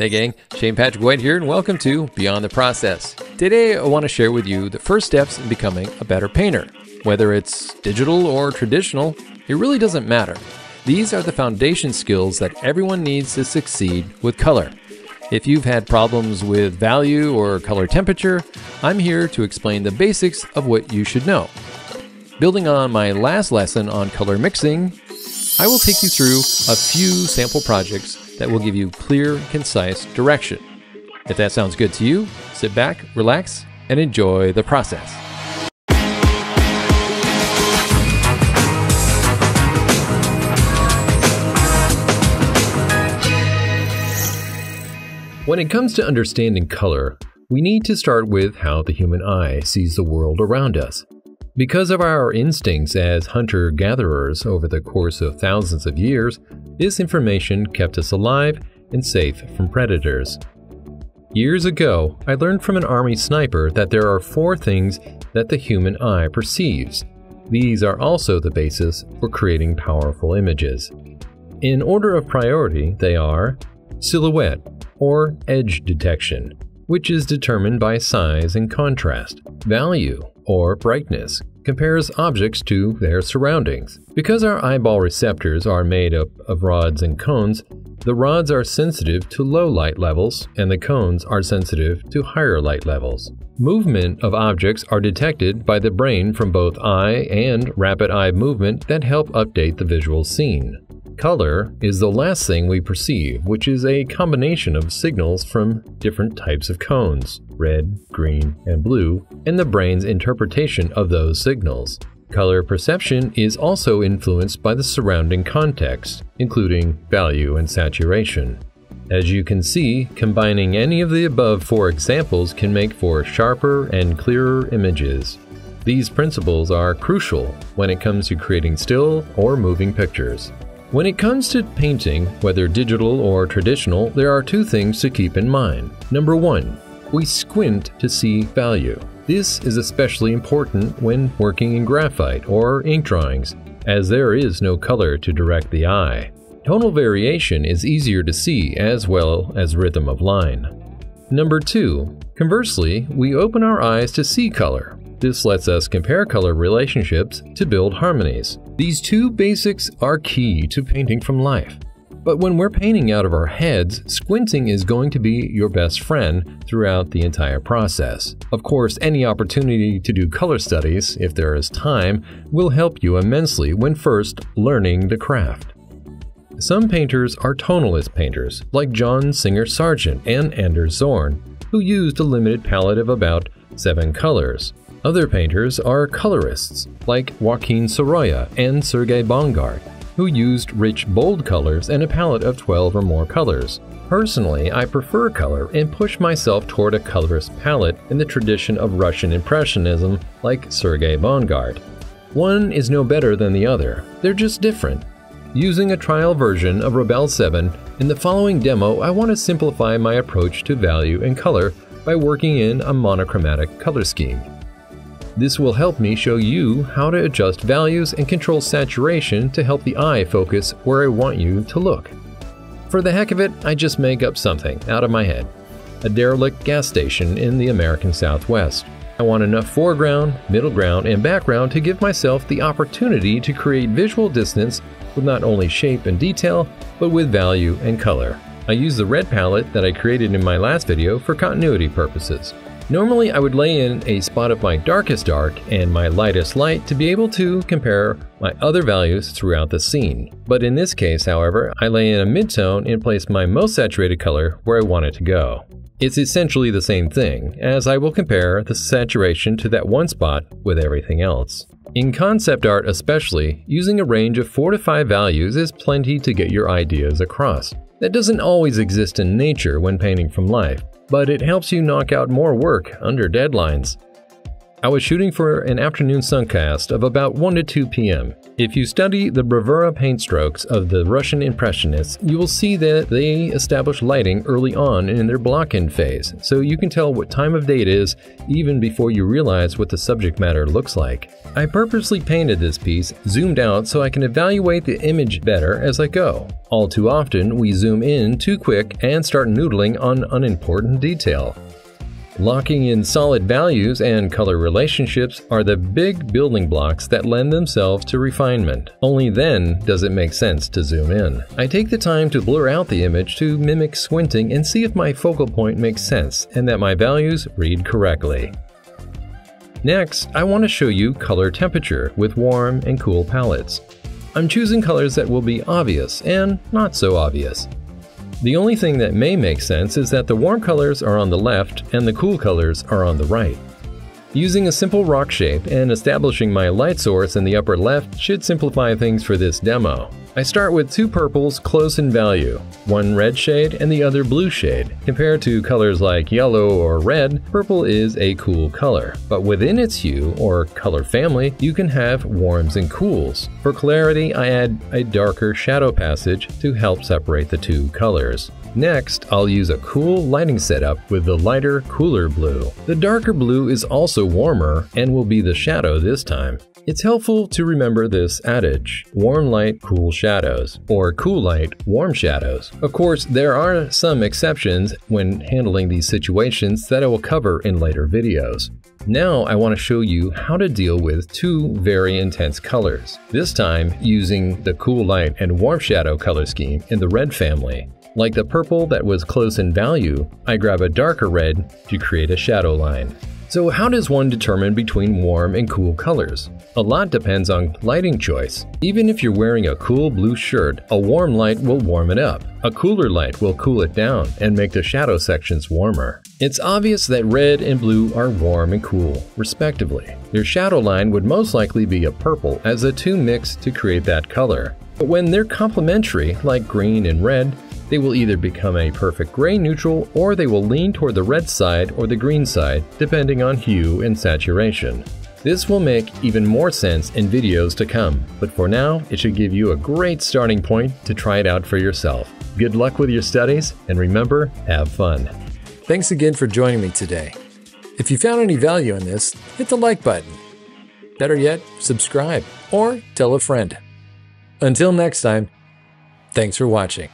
Hey gang, Shane Patrick White here, and welcome to Beyond the Process. Today, I want to share with you the first steps in becoming a better painter. Whether it's digital or traditional, it really doesn't matter. These are the foundation skills that everyone needs to succeed with color. If you've had problems with value or color temperature, I'm here to explain the basics of what you should know. Building on my last lesson on color mixing, I will take you through a few sample projects that will give you clear, concise direction. If that sounds good to you, sit back, relax, and enjoy the process. When it comes to understanding color, we need to start with how the human eye sees the world around us. Because of our instincts as hunter gatherers over the course of thousands of years, this information kept us alive and safe from predators. Years ago, I learned from an army sniper that there are four things that the human eye perceives. These are also the basis for creating powerful images. In order of priority, they are silhouette, or edge detection, which is determined by size and contrast, value, or brightness, compares objects to their surroundings. Because our eyeball receptors are made up of rods and cones, the rods are sensitive to low light levels and the cones are sensitive to higher light levels. Movement of objects are detected by the brain from both eye and rapid eye movement that help update the visual scene. Color is the last thing we perceive, which is a combination of signals from different types of cones red, green, and blue and the brain's interpretation of those signals. Color perception is also influenced by the surrounding context, including value and saturation. As you can see, combining any of the above four examples can make for sharper and clearer images. These principles are crucial when it comes to creating still or moving pictures. When it comes to painting, whether digital or traditional, there are two things to keep in mind. Number one, we squint to see value. This is especially important when working in graphite or ink drawings, as there is no color to direct the eye. Tonal variation is easier to see as well as rhythm of line. Number 2. Conversely, we open our eyes to see color. This lets us compare color relationships to build harmonies. These two basics are key to painting from life. But when we're painting out of our heads, squinting is going to be your best friend throughout the entire process. Of course, any opportunity to do color studies, if there is time, will help you immensely when first learning the craft. Some painters are tonalist painters, like John Singer Sargent and Anders Zorn, who used a limited palette of about seven colors. Other painters are colorists, like Joaquin Sorolla and Sergei Bongart, who used rich, bold colors and a palette of 12 or more colors. Personally, I prefer color and push myself toward a colorist palette in the tradition of Russian Impressionism, like Sergei Bongart. One is no better than the other, they're just different. Using a trial version of Rebelle 7, in the following demo, I want to simplify my approach to value and color by working in a monochromatic color scheme. This will help me show you how to adjust values and control saturation to help the eye focus where I want you to look. For the heck of it, I just make up something out of my head. A derelict gas station in the American Southwest. I want enough foreground, middle ground, and background to give myself the opportunity to create visual distance with not only shape and detail, but with value and color. I use the red palette that I created in my last video for continuity purposes. Normally I would lay in a spot of my darkest dark and my lightest light to be able to compare my other values throughout the scene. But in this case, however, I lay in a midtone and place my most saturated color where I want it to go. It's essentially the same thing, as I will compare the saturation to that one spot with everything else. In concept art especially, using a range of 4 to 5 values is plenty to get your ideas across. That doesn't always exist in nature when painting from life, but it helps you knock out more work under deadlines. I was shooting for an afternoon suncast of about 1 to 2 p.m. If you study the bravura paint strokes of the Russian Impressionists, you will see that they establish lighting early on in their block-in phase, so you can tell what time of day it is even before you realize what the subject matter looks like. I purposely painted this piece zoomed out so I can evaluate the image better as I go. All too often, we zoom in too quick and start noodling on unimportant detail. Locking in solid values and color relationships are the big building blocks that lend themselves to refinement. Only then does it make sense to zoom in. I take the time to blur out the image to mimic squinting and see if my focal point makes sense and that my values read correctly. Next, I want to show you color temperature with warm and cool palettes. I'm choosing colors that will be obvious and not so obvious. The only thing that may make sense is that the warm colors are on the left and the cool colors are on the right. Using a simple rock shape and establishing my light source in the upper left should simplify things for this demo. I start with two purples close in value, one red shade and the other blue shade. Compared to colors like yellow or red, purple is a cool color. But within its hue, or color family, you can have warms and cools. For clarity, I add a darker shadow passage to help separate the two colors. Next, I'll use a cool lighting setup with the lighter, cooler blue. The darker blue is also warmer and will be the shadow this time. It's helpful to remember this adage warm light, cool shadows, or cool light, warm shadows. Of course, there are some exceptions when handling these situations that I will cover in later videos. Now I want to show you how to deal with two very intense colors, this time using the cool light and warm shadow color scheme in the red family. Like the purple that was close in value, I grab a darker red to create a shadow line. So how does one determine between warm and cool colors? A lot depends on lighting choice. Even if you're wearing a cool blue shirt, a warm light will warm it up. A cooler light will cool it down and make the shadow sections warmer. It's obvious that red and blue are warm and cool, respectively. Your shadow line would most likely be a purple as the two mix to create that color. But when they're complementary, like green and red, they will either become a perfect gray neutral or they will lean toward the red side or the green side, depending on hue and saturation. This will make even more sense in videos to come, but for now, it should give you a great starting point to try it out for yourself. Good luck with your studies, and remember, have fun. Thanks again for joining me today. If you found any value in this, hit the like button. Better yet, subscribe or tell a friend. Until next time, thanks for watching.